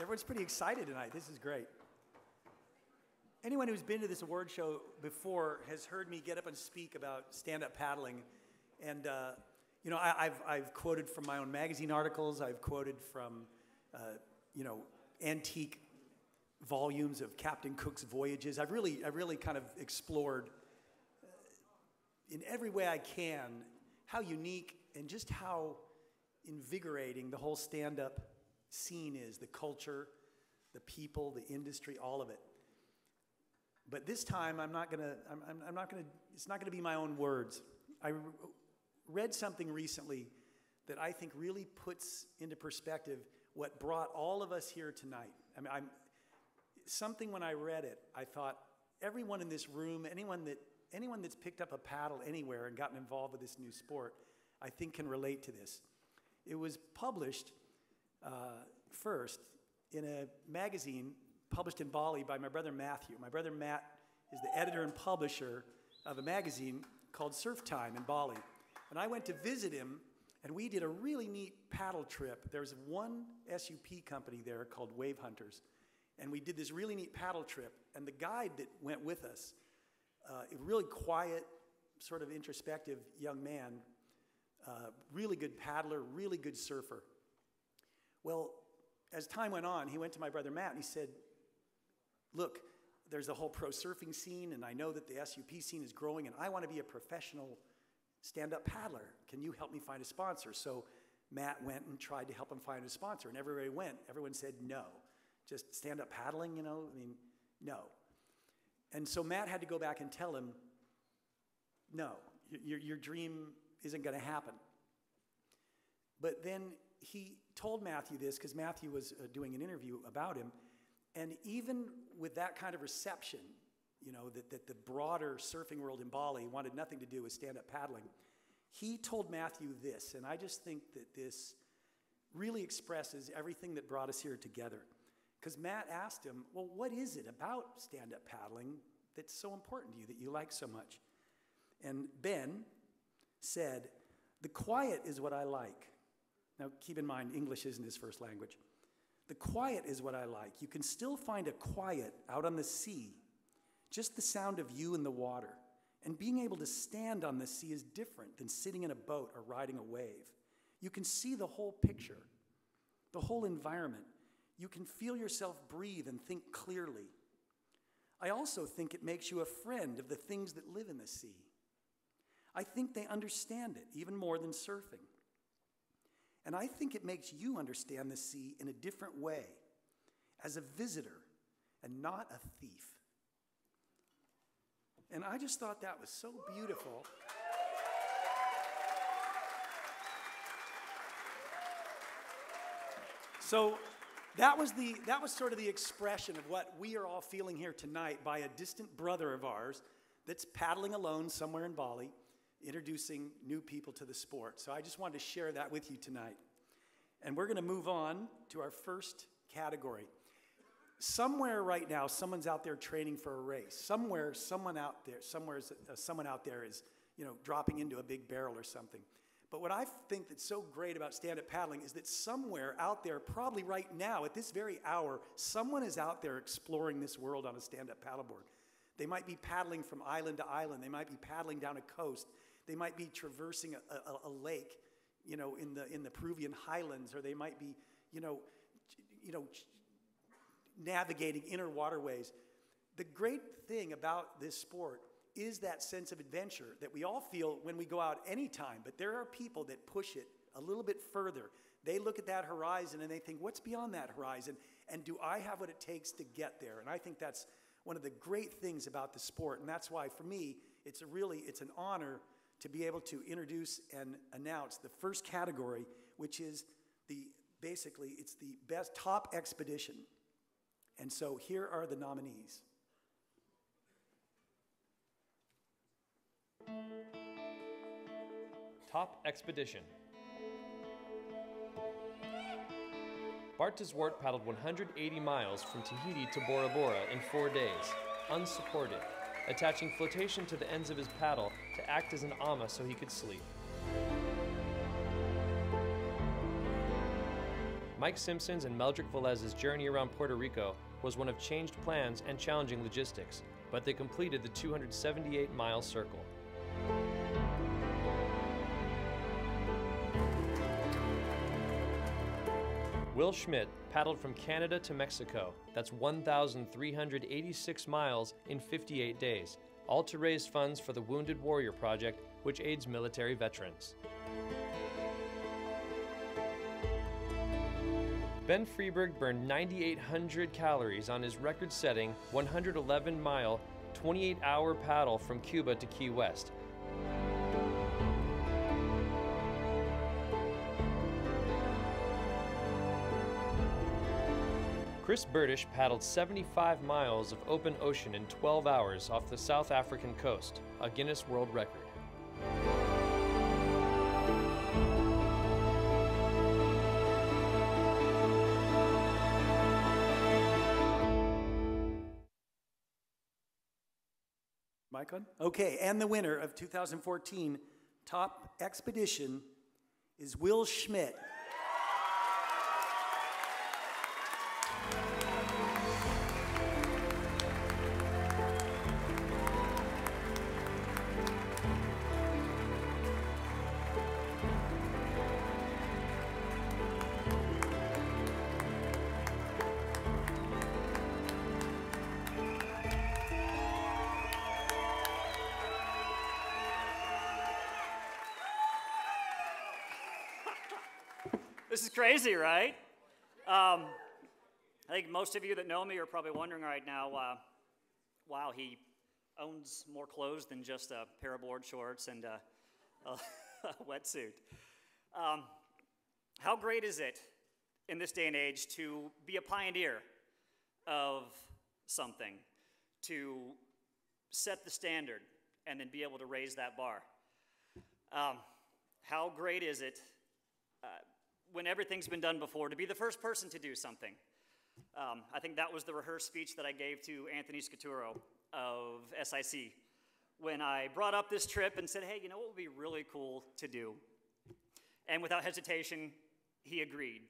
Everyone's pretty excited tonight. This is great. Anyone who's been to this award show before has heard me get up and speak about stand up paddling. And, uh, you know, I, have I've quoted from my own magazine articles, I've quoted from, uh, you know, antique volumes of Captain Cook's voyages. I've really, I've really kind of explored uh, in every way I can how unique and just how invigorating the whole stand up scene is the culture, the people, the industry, all of it. But this time, I'm not gonna, I'm, I'm, not gonna, it's not gonna be my own words. I read something recently that I think really puts into perspective what brought all of us here tonight. I mean, I'm, something when I read it, I thought everyone in this room, anyone that anyone that's picked up a paddle anywhere and gotten involved with this new sport, I think can relate to this. It was published uh, first in a magazine published in Bali by my brother Matthew. My brother Matt is the editor and publisher of a magazine called Surf Time in Bali. And I went to visit him, and we did a really neat paddle trip. There was one SUP company there called Wave Hunters. And we did this really neat paddle trip. And the guide that went with us, uh, a really quiet, sort of introspective young man, uh, really good paddler, really good surfer. Well, as time went on, he went to my brother Matt and he said, Look, there's a whole pro surfing scene, and I know that the SUP scene is growing, and I want to be a professional stand up paddler. Can you help me find a sponsor? So Matt went and tried to help him find a sponsor, and everywhere he went, everyone said no. Just stand up paddling, you know? I mean, no. And so Matt had to go back and tell him, no, your, your dream isn't going to happen. But then he told Matthew this because Matthew was uh, doing an interview about him. And even with that kind of reception, you know, that, that the broader surfing world in Bali wanted nothing to do with stand up paddling, he told Matthew this. And I just think that this really expresses everything that brought us here together. Because Matt asked him, Well, what is it about stand up paddling that's so important to you that you like so much? And Ben said, The quiet is what I like. Now, keep in mind, English isn't his first language. The quiet is what I like. You can still find a quiet out on the sea, just the sound of you in the water. And being able to stand on the sea is different than sitting in a boat or riding a wave. You can see the whole picture, the whole environment. You can feel yourself breathe and think clearly. I also think it makes you a friend of the things that live in the sea. I think they understand it even more than surfing. And I think it makes you understand the sea in a different way, as a visitor and not a thief. And I just thought that was so beautiful. So that was, the, that was sort of the expression of what we are all feeling here tonight by a distant brother of ours that's paddling alone somewhere in Bali introducing new people to the sport. So I just wanted to share that with you tonight. And we're going to move on to our first category. Somewhere right now, someone's out there training for a race. Somewhere, someone out there, somewhere, uh, someone out there is, you know, dropping into a big barrel or something. But what I think that's so great about stand-up paddling is that somewhere out there, probably right now, at this very hour, someone is out there exploring this world on a stand-up paddleboard. They might be paddling from island to island. They might be paddling down a coast. They might be traversing a, a, a lake, you know, in the, in the Peruvian highlands, or they might be, you know, you know, navigating inner waterways. The great thing about this sport is that sense of adventure that we all feel when we go out anytime, but there are people that push it a little bit further. They look at that horizon and they think, what's beyond that horizon? And do I have what it takes to get there? And I think that's one of the great things about the sport. And that's why, for me, it's a really, it's an honor to be able to introduce and announce the first category, which is the basically it's the best top expedition. And so here are the nominees. Top Expedition. Bart paddled 180 miles from Tahiti to Bora Bora in four days, unsupported, attaching flotation to the ends of his paddle to act as an ama so he could sleep. Mike Simpson's and Meldrick Velez's journey around Puerto Rico was one of changed plans and challenging logistics, but they completed the 278 mile circle. Will Schmidt paddled from Canada to Mexico. That's 1,386 miles in 58 days, all to raise funds for the Wounded Warrior Project, which aids military veterans. Ben Friberg burned 9,800 calories on his record setting 111 mile, 28 hour paddle from Cuba to Key West. Chris Bertish paddled 75 miles of open ocean in 12 hours off the South African coast, a Guinness World Record. Mic on? Okay, and the winner of 2014 Top Expedition is Will Schmidt. This is crazy, right? Um, I think most of you that know me are probably wondering right now, uh, wow, he owns more clothes than just a pair of board shorts and a, a, wetsuit. Um, how great is it in this day and age to be a pioneer of something, to set the standard and then be able to raise that bar? Um, how great is it when everything's been done before to be the first person to do something? Um, I think that was the rehearsed speech that I gave to Anthony Scaturo of SIC when I brought up this trip and said, hey, you know what would be really cool to do? And without hesitation, he agreed.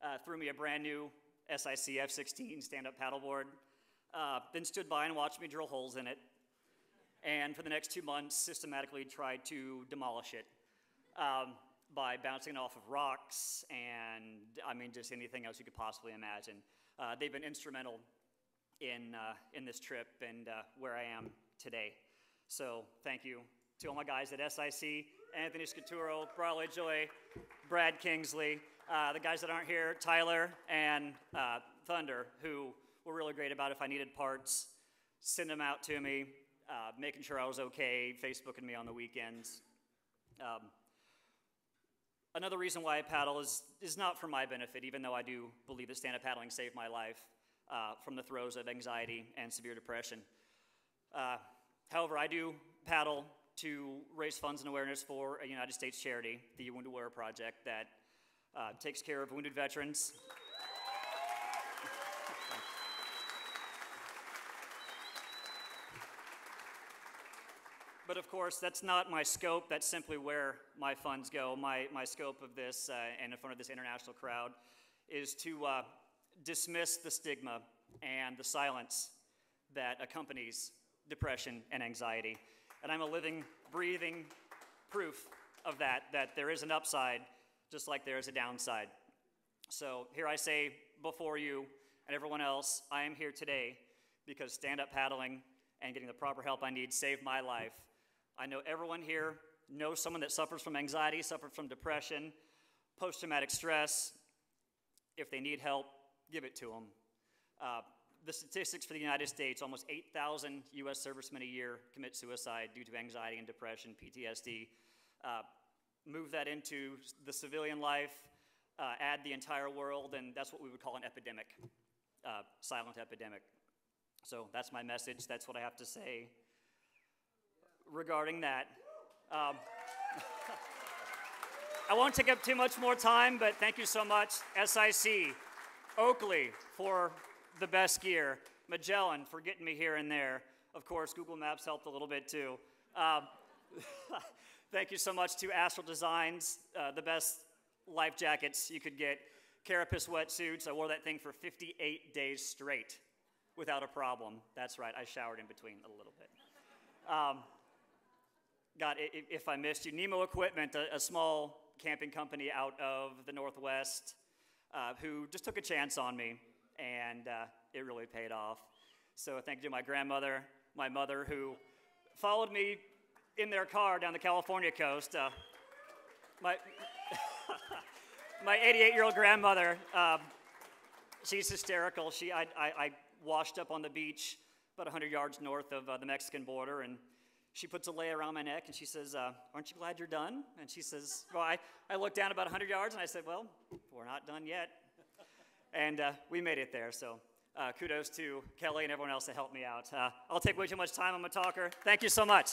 Uh, threw me a brand new SIC F16 stand up paddleboard, uh, then stood by and watched me drill holes in it. And for the next two months, systematically tried to demolish it um, by bouncing off of rocks and, I mean, just anything else you could possibly imagine. Uh, they've been instrumental in, uh, in this trip and uh, where I am today. So thank you to all my guys at SIC, Anthony Scaturo, Bradley Joy, Brad Kingsley, uh, the guys that aren't here, Tyler and uh, Thunder, who were really great about if I needed parts, send them out to me, uh, making sure I was okay, Facebooking me on the weekends. Um, another reason why I paddle is, is not for my benefit, even though I do believe that stand-up paddling saved my life uh, from the throes of anxiety and severe depression. Uh, however, I do paddle to raise funds and awareness for a United States charity, the Wounded Warrior Project, that uh, takes care of wounded veterans. But of course, that's not my scope. That's simply where my funds go. My, my scope of this, uh, and in front of this international crowd, is to uh, dismiss the stigma and the silence that accompanies depression and anxiety. And I'm a living, breathing proof of that, that there is an upside just like there is a downside. So here I say before you and everyone else, I am here today because stand up paddling and getting the proper help I need saved my life. I know everyone here knows someone that suffers from anxiety, suffers from depression, post traumatic stress. If they need help, give it to them. Uh, the statistics for the United States almost 8,000 US servicemen a year commit suicide due to anxiety and depression, PTSD. Uh, move that into the civilian life, uh, add the entire world, and that's what we would call an epidemic, uh, silent epidemic. So that's my message. That's what I have to say regarding that. Um, I won't take up too much more time, but thank you so much, SIC, Oakley for the best gear, Magellan for getting me here and there. Of course, Google Maps helped a little bit too. Um, thank you so much to Astral Designs, uh, the best life jackets you could get. carapace wetsuits. I wore that thing for 58 days straight without a problem. That's right, I showered in between a little bit. Um, God, if I missed you, Nemo Equipment, a, a small camping company out of the Northwest, uh, who just took a chance on me, and uh, it really paid off. So thank you to my grandmother, my mother, who followed me in their car down the California coast. Uh, my my 88 year old grandmother, um, she's hysterical. She, I, I, I, washed up on the beach about 100 yards north of uh, the Mexican border, and she puts a lei around my neck and she says, uh, Aren't you glad you're done? And she says, Well, I, I looked down about 100 yards and I said, Well, we're not done yet. and uh, we made it there. So uh, kudos to Kelly and everyone else that helped me out. Uh, I'll take way too much time. I'm a talker. Thank you so much.